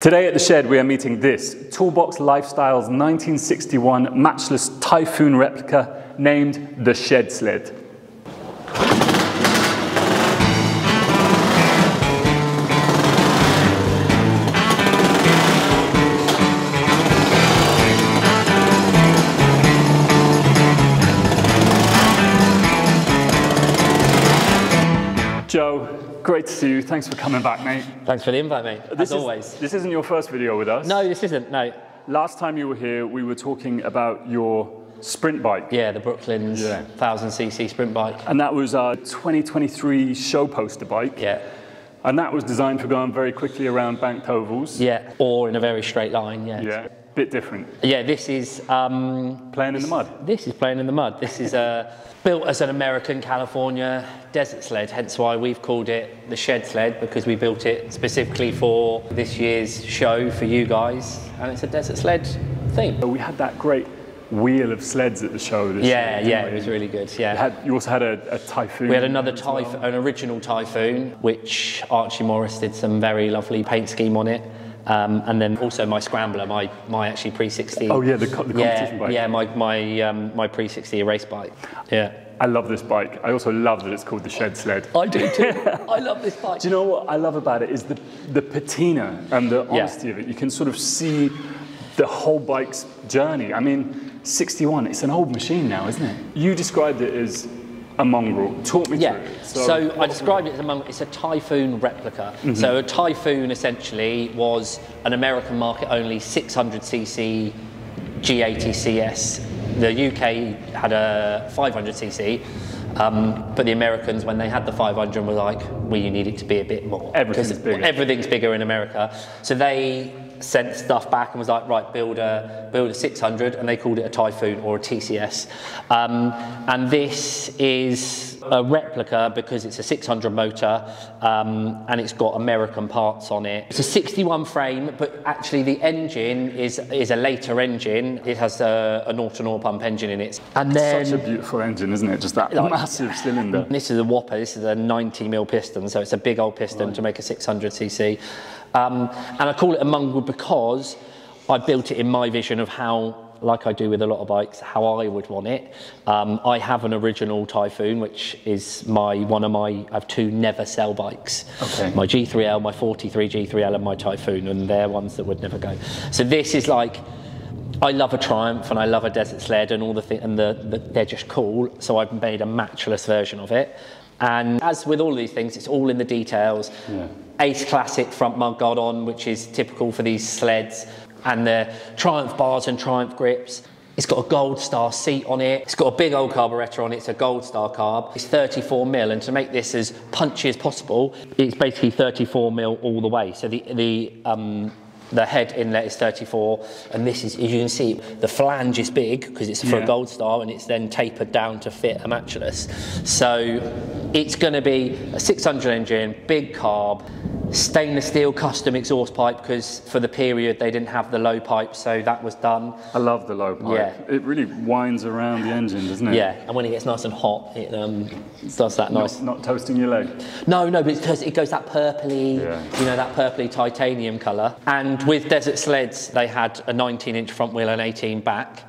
Today at the shed, we are meeting this Toolbox Lifestyles 1961 matchless Typhoon replica named the Shed Sled. Great to see you. Thanks for coming back, mate. Thanks for the invite, mate. As This is- always. this isn't your first video with us. No, this isn't. No. Last time you were here, we were talking about your sprint bike. Yeah, the Brooklands Yeah. 1000cc sprint bike. And that was our 2023 show poster bike. Yeah. And that was designed for going very quickly around banked ovals. Yeah. Or in a very straight line. Yeah. Yeah. Bit different. Yeah, this is um, Playing in the mud. this is playing in the mud. This is uh, built as an American California desert sled, hence why we've called it the shed sled because we built it specifically for this year's show for you guys, and it's a desert sled theme. But we had that great wheel of sleds at the show. This Yeah, year, yeah, we? it was really good. You, Yeah. had, you also had a, a typhoon. We had another as well. typhoon, an original typhoon, which Archie Morris did some very lovely paint scheme on it. Um, and then also my scrambler, my, my actually pre 60. Oh, yeah, the co- the yeah, competition bike. Yeah, my, my, um, my pre 60 race bike. Yeah. I love this bike. I also love that it's called the Shed Sled. I do too. I love this bike. Do you know what I love about it is the, the patina and the honesty of it. You can sort of see the whole bike's journey. I mean, 61, it's an old machine now, isn't it? You described it as a mongrel. Talk me Yeah. through it. So, I described it as among it's a Typhoon replica. Mm-hmm. So a Typhoon essentially was an American market only 600cc G80 CS. The UK had a 500cc. Um, but the Americans, when they had the 500, were like, "Well, you need it to be a bit more." Everything's 'Cause bigger. Everything's bigger in America. So they sent stuff back and was like, "Right, build a build a 600," and they called it a Typhoon or a TCS. Um, and this is a replica because it's a 600 motor um, and it's got American parts on it. It's a 61 frame, but actually the engine is is a later engine. It has a, a Norton oil pump engine in it. And then Such a beautiful engine, isn't it? Just that Like- massive cylinder. this is a whopper. This is a 90 mil piston, so it's a big old piston to make a 600 cc. Um, and I call it a mongrel because I built it in my vision of how, like I do with a lot of bikes, how I would want it. Um, I have an original Typhoon, which is my one of my. I have two never sell bikes. Okay. My G3L, my 43 G3L, and my Typhoon, and they're ones that would never go. So this is like. I love a Triumph and I love a Desert Sled and all the things, and the, the, they're just cool. So I've made a matchless version of it. And as with all these things, it's all in the details. Ace Classic front mud guard on, which is typical for these sleds, and the Triumph bars and Triumph grips. It's got a Gold Star seat on it. It's got a big old carburetor on it. It's a Gold Star carb. It's 34 mil, and to make this as punchy as possible, it's basically 34 mil all the way. So the the um, the head inlet is 34, and this is, as you can see, the flange is big because it's for Yeah. a Gold Star, and it's then tapered down to fit a matchless. So it's going to be a 600 engine, big carb, stainless steel custom exhaust pipe because for the period they didn't have the low pipe, so that was done. I love the low pipe. Yeah. It really winds around the engine, doesn't it? Yeah, and when it gets nice and hot, it um, does that nice. Not, not toasting your leg. No, no, but because it goes that purpley, Yeah. you know, that purpley titanium colour. And with Desert Sleds, they had a 19 inch front wheel and 18 back.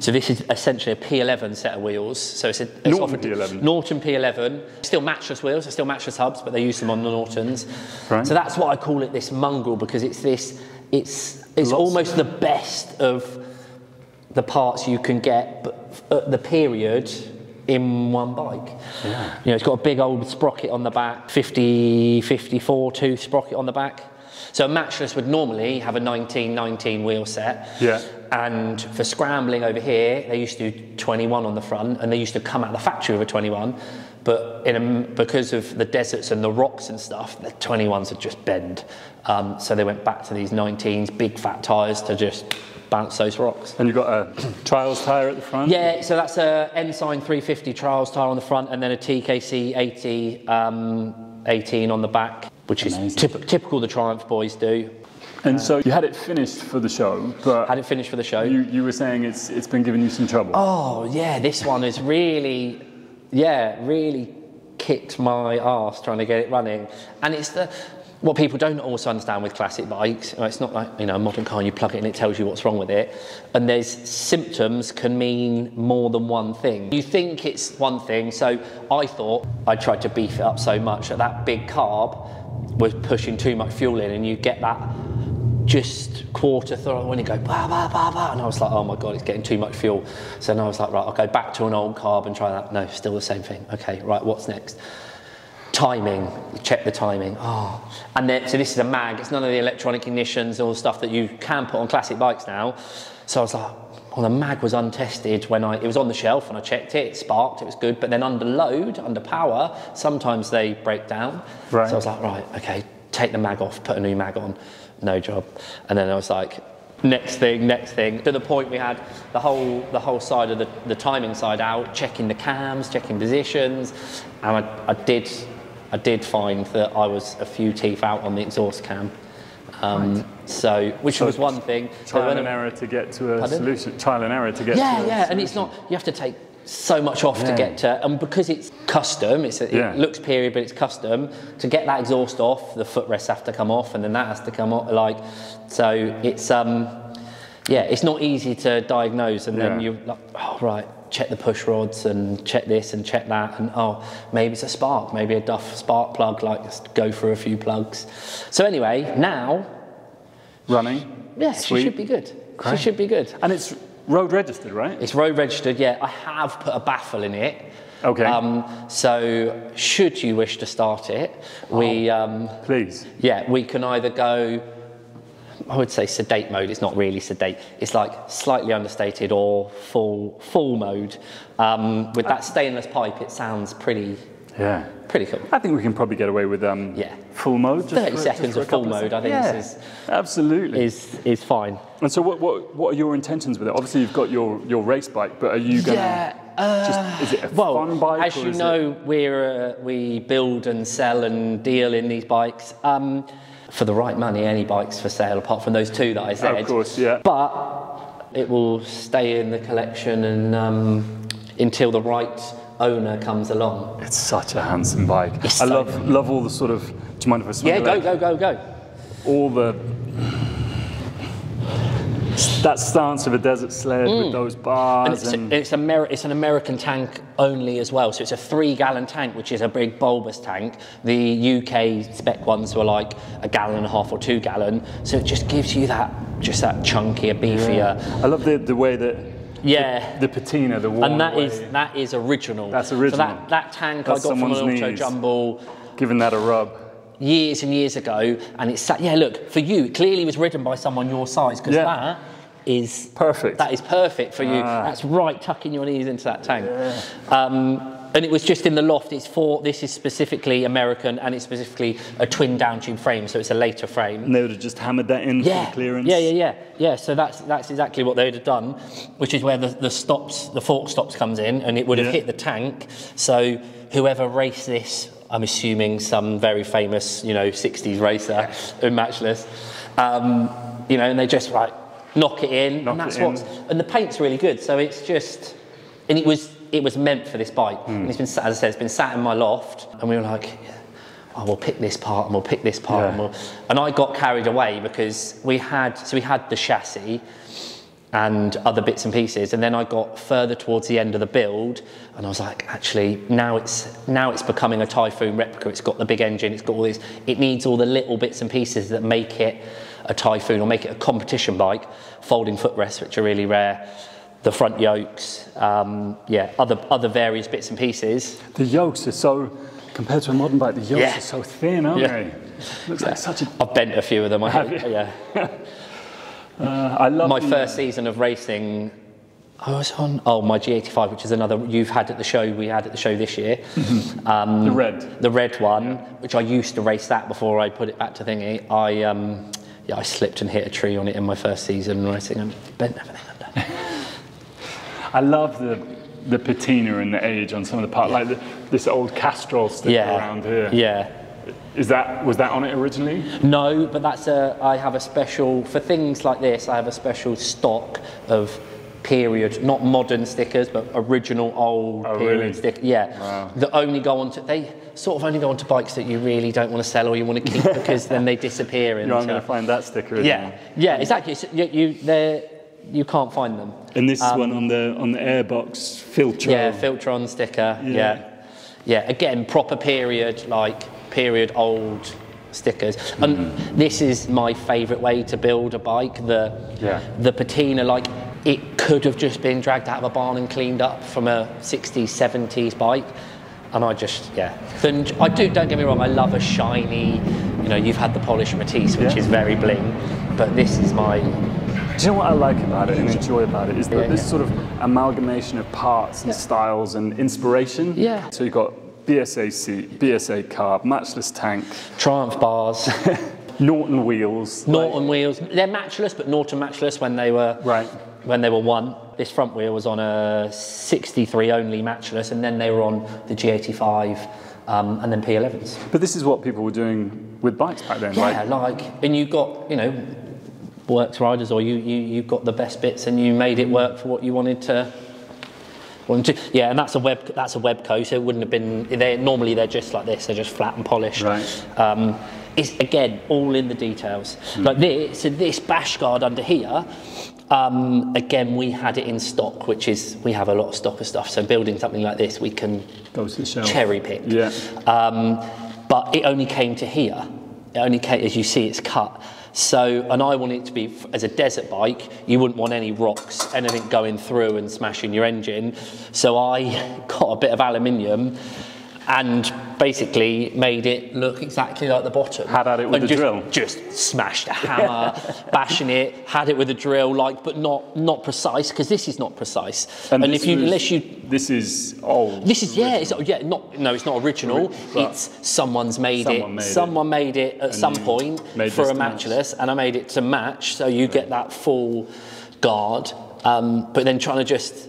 So this is essentially a P11 set of wheels. So it's a, it's Norton P11. Norton P11. Still matchless wheels, they're still matchless hubs, but they use them on the Nortons. Right. So that's why I call it this mongrel because it's this, it's it's Lots almost the best of the parts you can get but at the period in one bike. Yeah. You know, it's got a big old sprocket on the back, 50, 54 tooth sprocket on the back. So a matchless would normally have a 1919 wheel set. Yeah. And for scrambling over here, they used to do 21 on the front, and they used to come out of the factory with a 21. But in a, because of the deserts and the rocks and stuff, the 21s would just bend. Um, so they went back to these 19s, big fat tyres to just bounce those rocks. And you've got a trials tyre at the front? Yeah, so that's a Ensign 350 trials tyre on the front and then a TKC 80 um, 18 on the back, which is typ- typical the Triumph boys do. And so uh, you had it finished for the show, but Had it finished for the show. you, you were saying it's, it's been giving you some trouble. Oh yeah, this one is really, yeah, really kicked my ass trying to get it running. And it's the what people don't also understand with classic bikes, it's not like you know a modern car and you plug it and it tells you what's wrong with it. And there's symptoms can mean more than one thing. You think it's one thing, so I thought I tried to beef it up so much that that big carb was pushing too much fuel in, and you get that just quarter throttle when you go bah, bah, bah, bah, and I was like, oh my god, it's getting too much fuel. So then I was like, right, I'll go back to an old carb and try that. No, still the same thing. Okay, right, what's next? Timing, check the timing. Oh, and then so this is a mag. It's none of the electronic ignitions, all the stuff that you can put on classic bikes now. So I was like, well, the mag was untested when I it was on the shelf and I checked it. It sparked. It was good, but then under load, under power, sometimes they break down. Right. So I was like, right, okay, take the mag off, put a new mag on. No job. And then I was like, next thing, next thing. To the point we had the whole the whole side of the, the timing side out, checking the cams, checking positions, and I, I did I did find that I was a few teeth out on the exhaust cam. Um, right. So, which so was one thing. Trial and error to get to a Pardon? solution. Trial and error to get. Yeah, to yeah, and it's not. You have to take so much off yeah. to get to, and because it's custom, it's a, yeah. it looks period, but it's custom. To get that exhaust off, the footrests have to come off, and then that has to come off. Like, so it's um, yeah, it's not easy to diagnose, and then you're like, oh right, check the push rods and check this and check that and oh maybe it's a spark maybe a duff spark plug like just go for a few plugs. So anyway now running. Yeah Sweet. she should be good. Great. she should be good. And it's road registered right? It's road registered yeah. I have put a baffle in it. Okay. Um, so should you wish to start it oh, we um, please. yeah we can either go I would say sedate mode. It's not really sedate. It's like slightly understated or full full mode. Um, with that stainless pipe, it sounds pretty. Yeah. Pretty cool. I think we can probably get away with um, yeah. full mode. Thirty for, seconds of full mode, I think, yeah, is absolutely is is fine. And so, what, what what are your intentions with it? Obviously, you've got your your race bike, but are you going? Yeah. Uh, just, is it a well, fun bike? As you know, it... we're uh, we build and sell and deal in these bikes. Um, for the right money, any bike's for sale apart from those two that I said. Of course, yeah. But it will stay in the collection and um, until the right owner comes along. It's such a handsome bike. It's I so love love all the sort of. Do you mind if I Yeah, go, go, go, go. All the that stance of a desert sled mm. with those bars. And it's, and a, it's, Ameri- it's, an American tank only as well. So it's a three gallon tank, which is a big bulbous tank. The UK spec ones were like a gallon and a half or two gallon. So it just gives you that, just that chunkier, beefier. Yeah. I love the, the way that yeah, the, the patina, the and that is that is original. That's original. So that, that tank That's I got from an Auto Jumble. Giving that a rub years and years ago, and it's sat. yeah. Look for you, it clearly was ridden by someone your size because yeah. that is perfect. That is perfect for you. Ah. That's right, tucking your knees into that tank. Yeah. Um, and it was just in the loft. It's for this is specifically American, and it's specifically a twin down tube frame, so it's a later frame. And they would have just hammered that in yeah. for clearance. Yeah, yeah, yeah, yeah. So that's that's exactly what they would have done, which is where the, the stops, the fork stops comes in, and it would have yeah. hit the tank. So whoever raced this I'm assuming some very famous, you know, 60s racer in matchless. Um, you know, and they just like knock it in, knock and that's what. And the paint's really good, so it's just, and it was it was meant for this bike. Mm. And it's been, as I said, it's been sat in my loft, and we were like, oh, we'll pick this part and we'll pick this part, yeah. and, we'll, and I got carried away because we had so we had the chassis and other bits and pieces. And then I got further towards the end of the build, and I was like, actually, now it's now it's becoming a Typhoon replica. It's got the big engine. It's got all these. It needs all the little bits and pieces that make it a Typhoon or make it a competition bike. Folding footrests, which are really rare. The front yokes, um, yeah, other other various bits and pieces. The yokes are so compared to a modern bike. The yokes yeah. are so thin, aren't yeah. they? Looks yeah. like such a. I've bent a few of them. I have, yeah. Uh, I love my first season of racing. I was on oh my G85, which is another you've had at the show we had at the show this year. Mm-hmm. Um, the red, the red one, yeah. which I used to race that before I put it back to thingy. I um, yeah, I slipped and hit a tree on it in my first season racing and bent everything under. I love the the patina and the age on some of the parts, yeah. like the, this old Castrol sticker yeah. around here. Yeah. Is that was that on it originally? No, but that's a. I have a special for things like this. I have a special stock of period, not modern stickers, but original old Oh, period really? stickers. Yeah, Wow. that only go onto they sort of only go onto bikes that you really don't want to sell or you want to keep because then they disappear. You're going to find that sticker. yeah, again. yeah, exactly. So you, you they're you can't find them. And this is one on the on the airbox filter. Um, Yeah, Filtron sticker. Yeah. Yeah. yeah. Again, proper period, like period old stickers. And Mm-hmm. this is my favourite way to build a bike. The Yeah. the patina, like it could have just been dragged out of a barn and cleaned up from a 60s, 70s bike. And I just, yeah. Then I do, don't get me wrong, I love a shiny, you know, you've had the polished Matisse, which Yeah. is very bling, but this is my, Do you know what I like about it and enjoy about it is that Yeah, this yeah. sort of amalgamation of parts and styles and inspiration. Yeah. So you've got BSA seat, BSA carb, matchless tank, Triumph bars. Norton wheels. Norton wheels. They're matchless, but Norton matchless when they were Right. when they were one. This front wheel was on a 63 only matchless, and then they were on the G85 um, and then P11s. But this is what people were doing with bikes back then. Yeah, Like, like, and you got you know works riders, or you you you got the best bits, and you made it work for what you wanted to. wanted to. Yeah, and that's a web that's a Webco, so it wouldn't have been. They normally they're just like this. They're just flat and polished. Right. Um, it's again all in the details. Like this, so this bash guard under here. Um, again, we had it in stock, which is we have a lot of stock of stuff. So building something like this, we can goes to the shelf. cherry pick. Yeah. Um, but it only came to here. It only came, as you see, it's cut. So, and I want it to be, as a desert bike, you wouldn't want any rocks, anything going through and smashing your engine. So I got a bit of aluminium and basically made it look exactly like the bottom. Had at it with And the just, drill. Just smashed a hammer, bashing it, had it with a drill, like, but not not precise, because this is not precise. And, this if you, was- unless you This is old. this is yeah, it's yeah, not no, it's not original. But It's someone's made someone it. made it. someone made it at some point for a to match. matchless, and I made it to match, so you get that full guard. Um, but then trying to just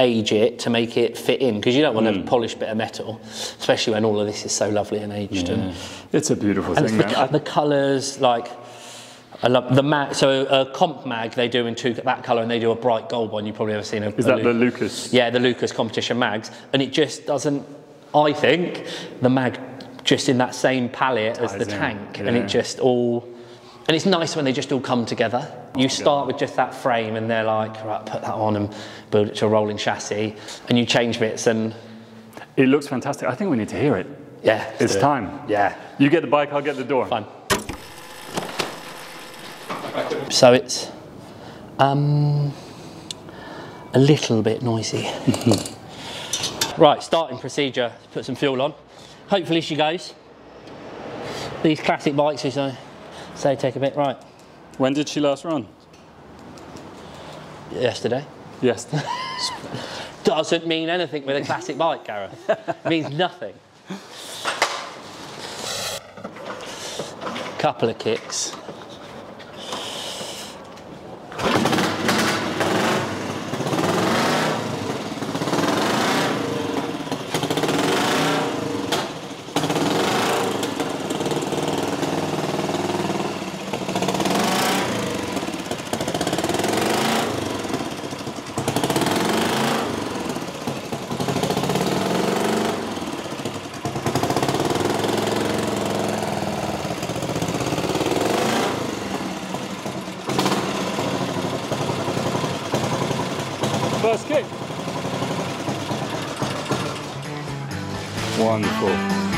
age it to make it fit in because you don't want Mm. a polished bit of metal, especially when all of this is so lovely and aged. And, It's a beautiful and thing, the, the colours, like I love the mag. So a comp mag they do in two that colour, and they do a bright gold one. You've probably ever seen a. is a that the Lucas? yeah, the Lucas competition mags, and it just doesn't. I think the mag just in that same palette as the in, tank, and it just all. And it's nice when they just all come together. You start with just that frame, and they're like, right, put that on and build it to a rolling chassis, and you change bits, and It looks fantastic. I think we need to hear it. yeah, It's do it. time. Yeah, You get the bike, I'll get the door. fun. So it's um, a little bit noisy. right, starting procedure. Put some fuel on. Hopefully she goes. These classic bikes, you I say, take a bit. Right, When did she last run? yesterday. Yes. Doesn't mean anything with a classic bike, Gareth. means nothing. Couple of kicks. First kick. Wonderful.